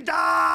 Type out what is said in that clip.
die!